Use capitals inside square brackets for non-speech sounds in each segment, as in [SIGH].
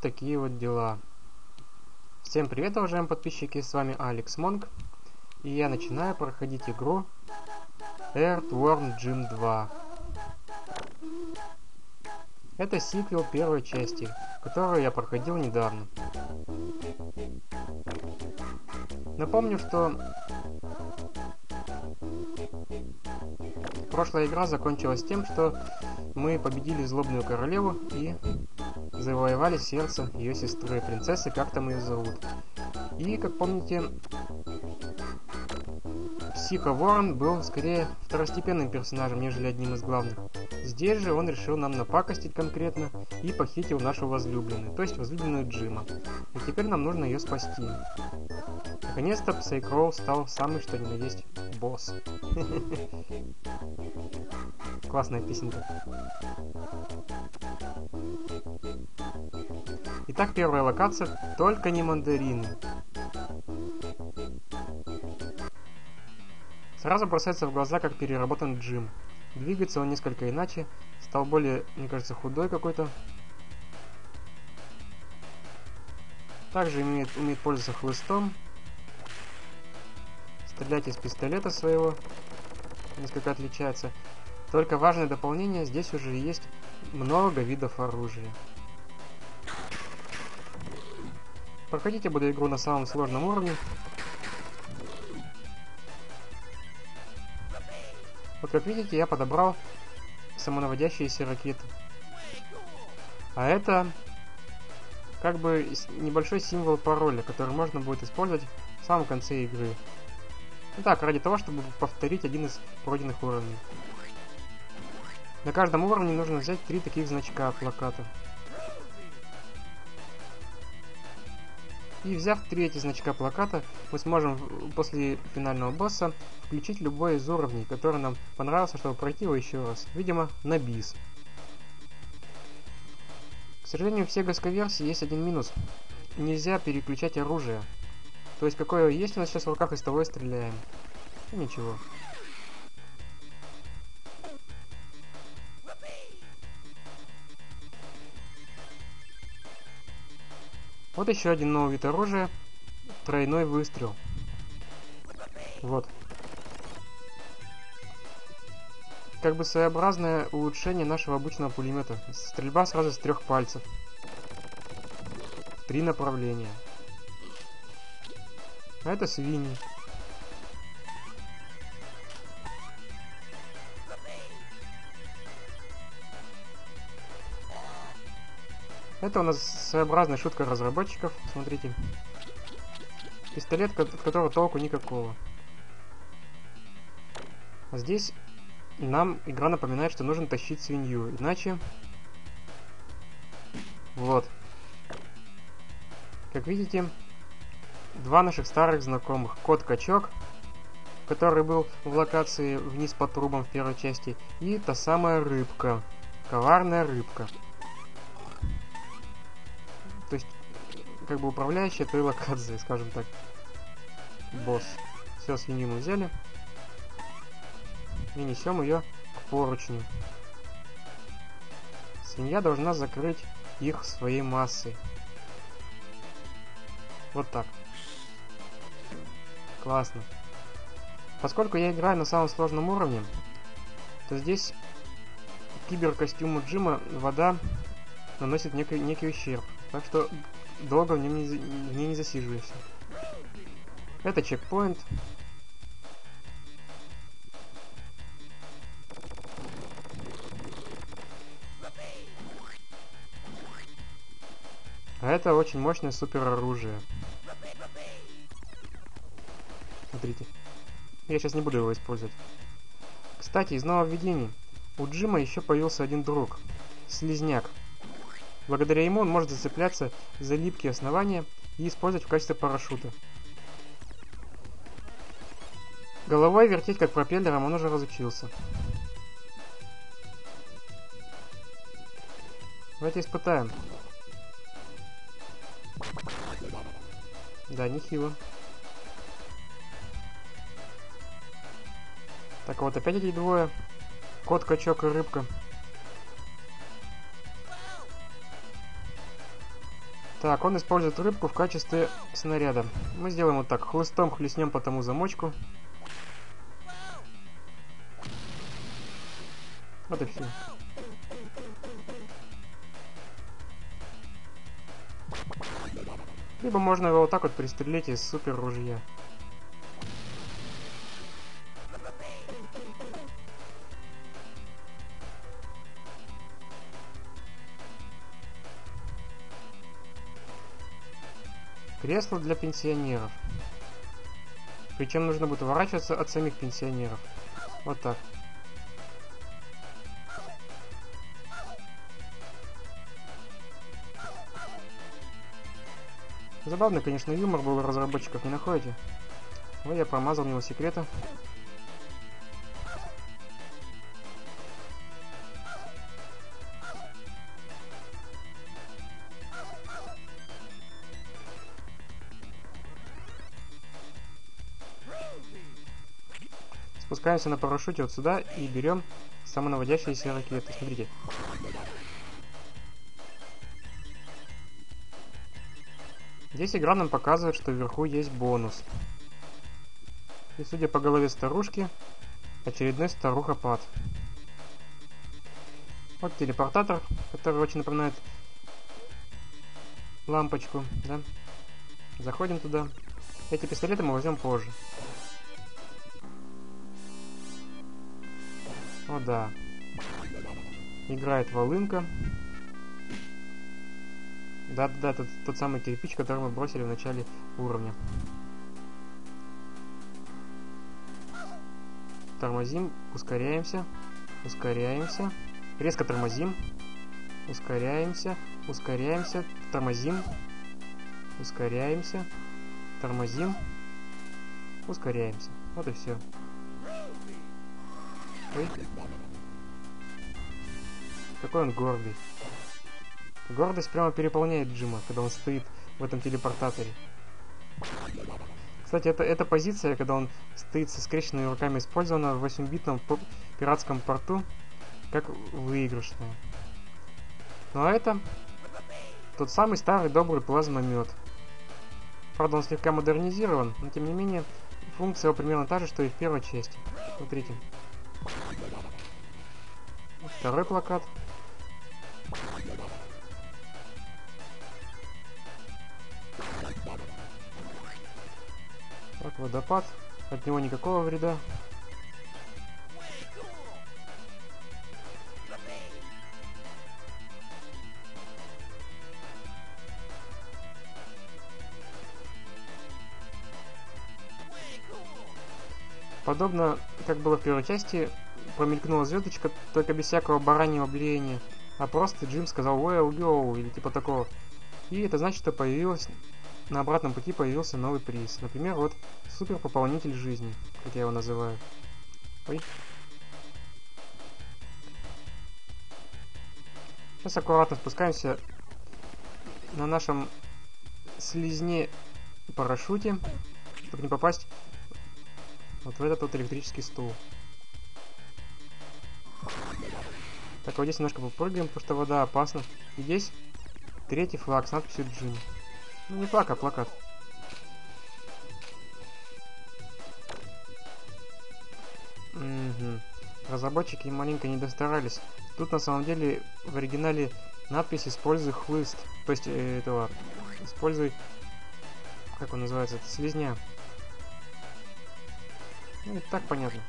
Такие вот дела. Всем привет, уважаемые подписчики, с вами Алекс Монг. И я начинаю проходить игру Earthworm Jim 2. Это сиквел первой части, которую я проходил недавно. Напомню, что прошлая игра закончилась тем, что мы победили злобную королеву и завоевали сердце ее сестры, принцессы, как там ее зовут. И, как помните, Психо Ворон был скорее второстепенным персонажем, нежели одним из главных. Здесь же он решил нам напакостить конкретно и похитил нашу возлюбленную, то есть возлюбленную Джима. И теперь нам нужно ее спасти. Наконец-то Псайкроу стал самый что ни на есть босс. [LAUGHS] Классная песенка. Итак, первая локация, только не мандарины. Сразу бросается в глаза, как переработан Джим. Двигается он несколько иначе, стал более, мне кажется, худой какой-то. Также умеет, умеет пользоваться хлыстом. Стрелять из пистолета своего. Несколько отличается. Только важное дополнение, здесь уже есть много видов оружия. Проходить я буду игру на самом сложном уровне. Вот как видите, я подобрал самонаводящиеся ракеты. А это как бы небольшой символ пароля, который можно будет использовать в самом конце игры. Ну так, ради того, чтобы повторить один из пройденных уровней. На каждом уровне нужно взять три таких значка от плаката. И взяв три значка плаката, мы сможем после финального босса включить любой из уровней, который нам понравился, чтобы пройти его еще раз. Видимо, на бис. К сожалению, в Sega версии есть один минус. Нельзя переключать оружие. То есть, какое есть у нас сейчас в руках, из того и стреляем. И ничего. Вот еще один новый вид оружия. Тройной выстрел. Вот. Как бы своеобразное улучшение нашего обычного пулемета. Стрельба сразу с трех пальцев. Три направления. А это свиньи. Это у нас своеобразная шутка разработчиков, смотрите. Пистолет, от которого толку никакого. А здесь нам игра напоминает, что нужно тащить свинью, иначе... Вот. Как видите, два наших старых знакомых. Кот-качок, который был в локации вниз по трубам в первой части, и та самая рыбка. Коварная рыбка. Как бы управляющая той локации, скажем так. Босс. Все, свинью мы взяли. И несем ее к поручню. Свинья должна закрыть их своей массой. Вот так. Классно. Поскольку я играю на самом сложном уровне, то здесь киберкостюму Джима вода наносит некий, некий ущерб. Так что долго в нем не, в ней не засиживаешься. Это чекпоинт. А это очень мощное супер оружие. Смотрите. Я сейчас не буду его использовать. Кстати, из нововведений. У Джима еще появился один друг. Слизняк. Благодаря ему он может зацепляться за липкие основания и использовать в качестве парашюта. Головой вертеть как пропеллером он уже разучился. Давайте испытаем. Да, нехило. Так, вот опять эти двое. Кот, качок и рыбка. Так, он использует рыбку в качестве снаряда. Мы сделаем вот так. Хлыстом хлестнем по тому замочку. Вот и все. Либо можно его вот так вот пристрелить из супер ружья. Кресло для пенсионеров. Причем нужно будет уворачиваться от самих пенсионеров. Вот так. Забавно, конечно, юмор был у разработчиков, не находите? Ой, я промазал него секрета. Спускаемся на парашюте вот сюда и берем самонаводящиеся ракеты. Смотрите. Здесь игра нам показывает, что вверху есть бонус. И судя по голове старушки, очередной старухопад. Вот телепортатор, который очень напоминает лампочку, да? Заходим туда. Эти пистолеты мы возьмем позже. О да. Играет волынка. Да-да-да, тот, тот самый кирпич, который мы бросили в начале уровня. Тормозим, ускоряемся, ускоряемся, резко тормозим, ускоряемся, ускоряемся, тормозим, ускоряемся, тормозим, ускоряемся. Вот и все. Ой. Какой он гордый. Гордость прямо переполняет Джима, когда он стоит в этом телепортаторе. Кстати, это, эта позиция, когда он стоит со скрещенными руками, использована в 8-битном пиратском порту как выигрышная. Ну а это тот самый старый добрый плазмомет. Правда, он слегка модернизирован, но тем не менее функция примерно та же, что и в первой части. Смотрите. Второй плакат. Так, водопад. От него никакого вреда. Подобно, как было в первой части, промелькнула звездочка, только без всякого бараньего влияния, а просто Джим сказал «Well, go» или типа такого. И это значит, что появилась на обратном пути появился новый приз. Например, вот супер пополнитель жизни, как я его называю. Ой. Сейчас аккуратно спускаемся на нашем слизне парашюте, чтобы не попасть вот в этот вот электрический стул. Так, вот здесь немножко попрыгаем, потому что вода опасна. И здесь третий флаг с надписью Джим. Ну не флаг, а плакат. Угу. Разработчики маленько не достарались. Тут на самом деле в оригинале надпись «Используй хлыст». То есть э, этого... Используй... Как он называется? Это слизня. Ну, и так понятно.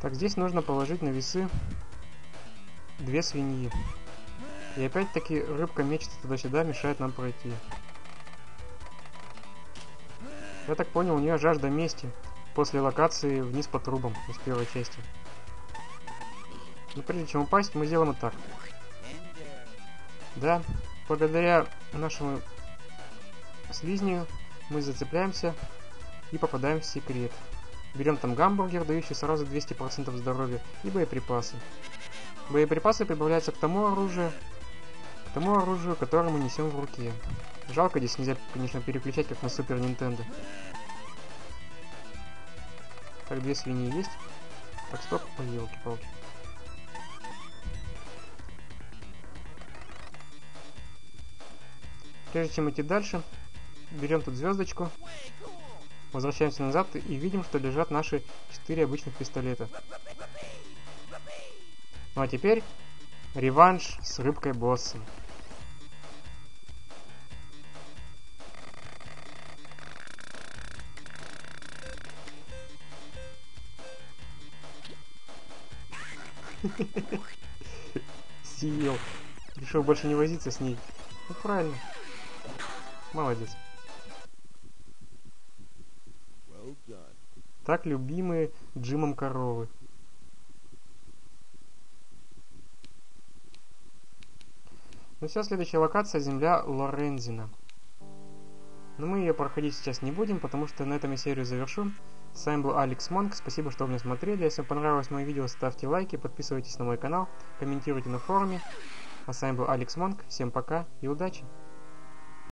Так, здесь нужно положить на весы две свиньи. И опять-таки рыбка мечется туда-сюда, мешает нам пройти. Я так понял, у нее жажда мести после локации вниз по трубам из первой части. Но прежде чем упасть, мы сделаем вот так. Да, благодаря нашему слизнию мы зацепляемся и попадаем в секрет. Берем там гамбургер, дающий сразу 200% здоровья, и боеприпасы. Боеприпасы прибавляются к тому оружию, к тому оружию, которое мы несем в руке. Жалко, здесь нельзя, конечно, переключать, как на Супер Нинтендо. Так, две свиньи есть. Так, стоп. Ой, елки-палки. Прежде чем идти дальше, берем тут звездочку, возвращаемся назад и видим, что лежат наши четыре обычных пистолета. Ну а теперь реванш с рыбкой боссом. Съел. Решил больше не возиться с ней. Ну правильно. Молодец. Так любимые Джимом коровы. Ну все, следующая локация земля Лорензина. Но мы ее проходить сейчас не будем, потому что на этом я серию завершу. С вами был Алекс Монк, спасибо, что вы меня смотрели. Если вам понравилось мое видео, ставьте лайки, подписывайтесь на мой канал, комментируйте на форуме. А с вами был Алекс Монк, всем пока и удачи!